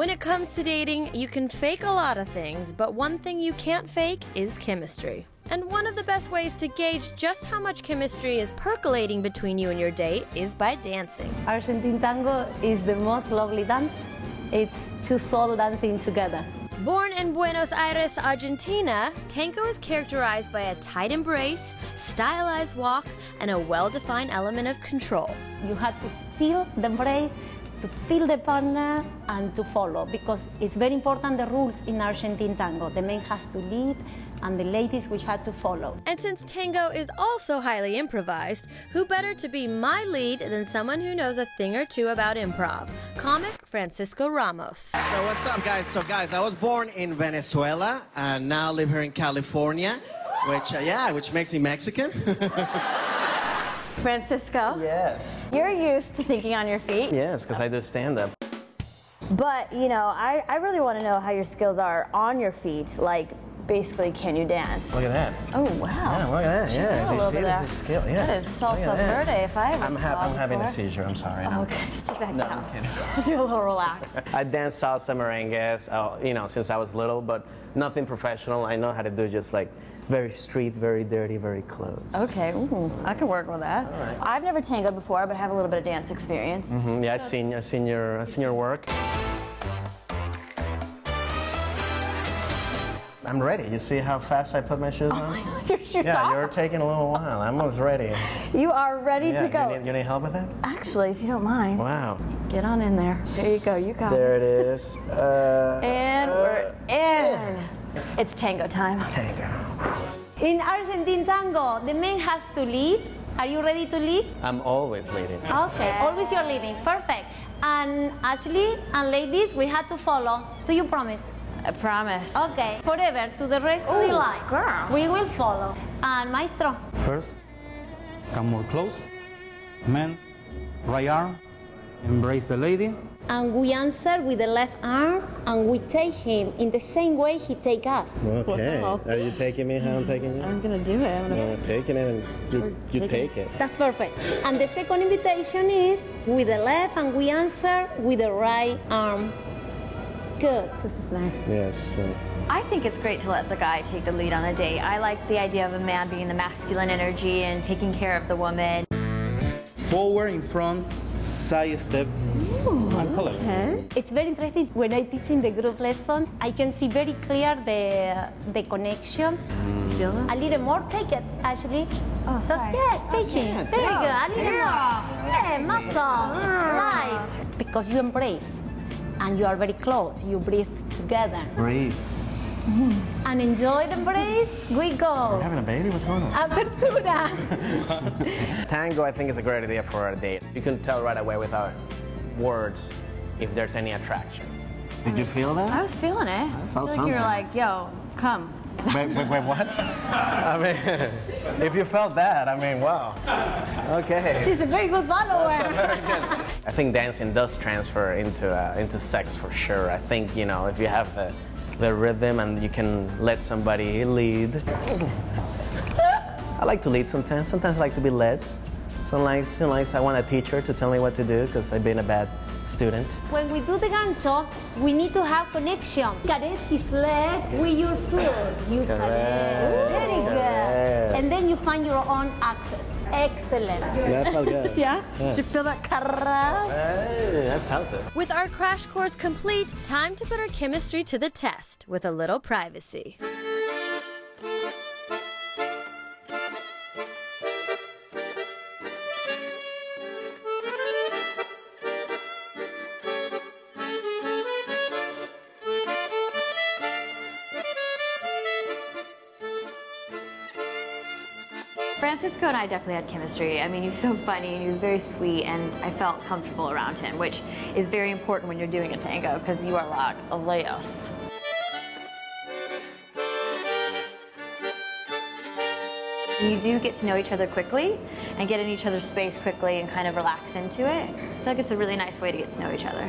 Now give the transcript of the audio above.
When it comes to dating, you can fake a lot of things, but one thing you can't fake is chemistry. And one of the best ways to gauge just how much chemistry is percolating between you and your date is by dancing. Argentine tango is the most lovely dance. It's two souls dancing together. Born in Buenos Aires, Argentina, tango is characterized by a tight embrace, stylized walk, and a well defined element of control. You have to feel the embrace, to feel the partner, and to follow because it's very important the rules in Argentine tango. The man has to lead, and the ladies we had to follow. And since tango is also highly improvised, who better to be my lead than someone who knows a thing or two about improv? Comic Francisco Ramos. So what's up, guys? So guys, I was born in Venezuela and now live here in California, which uh, yeah, which makes me Mexican. Francisco, yes. you're used to thinking on your feet, Yes, because I do stand up. but you know, I, I really want to know how your skills are on your feet. Like, basically, can you dance? Look at that. Oh wow! Yeah, look at that. Yeah, a you little bit this there. is skill. Yeah. That is salsa that. verde if I ever I'm, ha- I'm having a seizure. I'm sorry. No. Okay, sit back No, down. I'm kidding. Do a little relax. I dance salsa merengues, uh, you know, since I was little, but nothing professional. I know how to do just like very street, very dirty, very close. Okay, ooh, I can work with that. I've never tangoed before, but I have a little bit of dance experience. Mhm, Yeah, I've seen, I've seen your, I've seen your work. I'm ready. You see how fast I put my shoes on? Your shoes yeah, off? you're taking a little while. I'm almost ready. You are ready Yeah, to go. You need, you need help with that? Actually, if you don't mind, Wow. get on in there. There you go. You got it. There it is. Uh, And we're in. It's tango time. tango. In Argentine tango, the man has to lead. Are you ready to lead? I'm always leading. Okay, always you're leading. Perfect. And Ashley and ladies, we had to follow. Do you promise? I promise. Okay. Forever, to the rest of Ooh, your life. girl. We will follow. And Maestro, First, come more close. Man, right arm, embrace the lady. and we answer with the left arm, and we take him in the same way he take us. Okay. Are you taking me how I'm taking you? I'm gonna do it. I'm gonna... I'm taking it and you, you take it. That's perfect. And the second invitation is with the left, and we answer with the right arm. Good. This is nice. Yes. I think it's great to let the guy take the lead on a date. I like the idea of a man being the masculine energy and taking care of the woman. Forward in front, side step, and color. It's very interesting. When I teach in the group lesson, I can see very clear the the connection. Mm. Feel? A little more. Take it, Ashley. Oh, So, sorry. yeah, take him. There you go. A little more. Yeah, muscle. Ah. light. Because you embrace and you are very close. You breathe together Breathe. Mm-hmm. and enjoy the embrace. We go. Having a baby? What's going on? Apertura. Tango, I think, is a great idea for a date. You can tell right away without words if there's any attraction. Did you feel that? I was feeling it. I felt feel like you were like, yo, come. Wait, wait, wait, what? I mean, if you felt that, I mean, wow. Okay. She's a very good follower. Very good. I think dancing does transfer into uh, into sex for sure. I think you know if you have the the rhythm and you can let somebody lead. I like to lead sometimes. Sometimes I like to be led. Sometimes, sometimes I want a teacher to tell me what to do because I've been a bad student. When we do the gancho, we need to have connection. Caress his leg with your foot. You caress. Very good. Correct. And then you find your own access. Excellent. That felt good. Yeah? Did you feel that caress? Hey, that's healthy. With our crash course complete, time to put our chemistry to the test with a little privacy. Francisco and I definitely had chemistry. I mean, he was so funny and he was very sweet, and I felt comfortable around him, which is very important when you're doing a tango because you are like a laos. You do get to know each other quickly and get in each other's space quickly and kind of relax into it. I feel like it's a really nice way to get to know each other.